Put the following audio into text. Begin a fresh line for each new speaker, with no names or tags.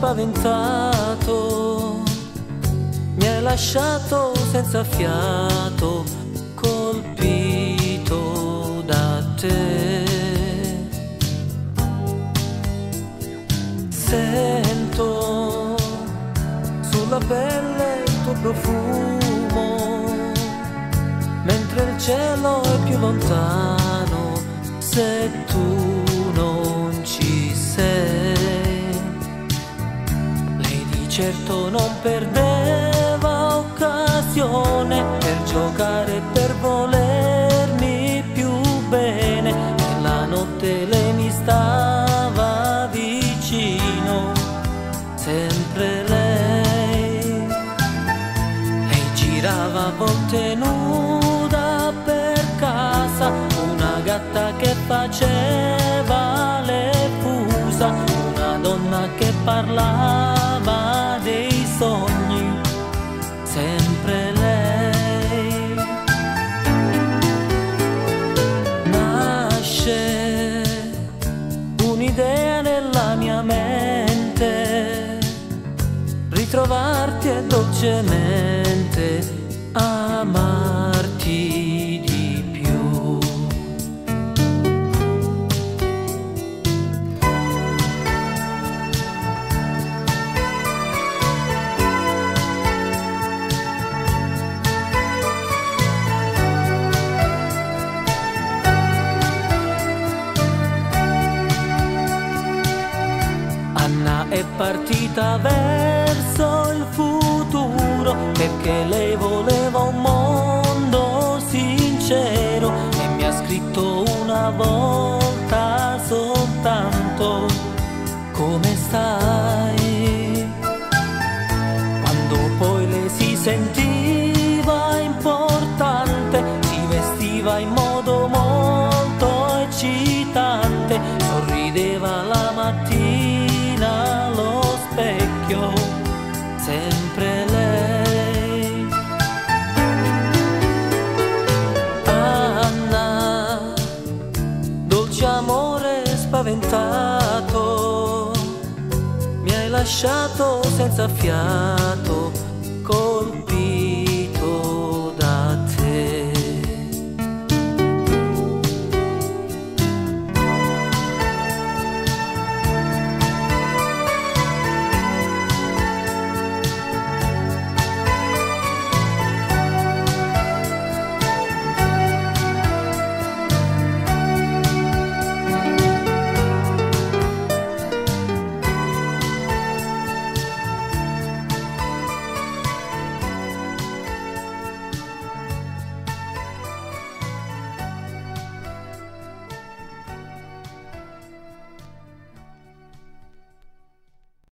spaventato, mi hai lasciato senza fiato, colpito da te. Sento sulla pelle il tuo profumo, mentre il cielo è più lontano, se tu certo non perdeva occasione per giocare e per volermi più bene. Nella notte lei mi stava vicino, sempre lei. Lei girava a volte nuda per casa, una gatta che faceva le fusa, una donna che parlava sogni, sempre lei. Nasce un'idea nella mia mente, ritrovarti è dolcemente amarti partita verso il futuro perché lei voleva un mondo sincero e mi ha scritto una volta soltanto come stai. Quando poi le si sentiva lasciato senza fiato